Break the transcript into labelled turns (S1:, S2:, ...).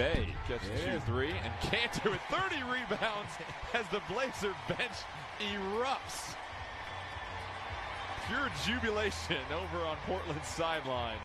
S1: Bay gets yeah. two three, and Kanter with 30 rebounds as the Blazer bench erupts. Pure jubilation over on Portland's sideline.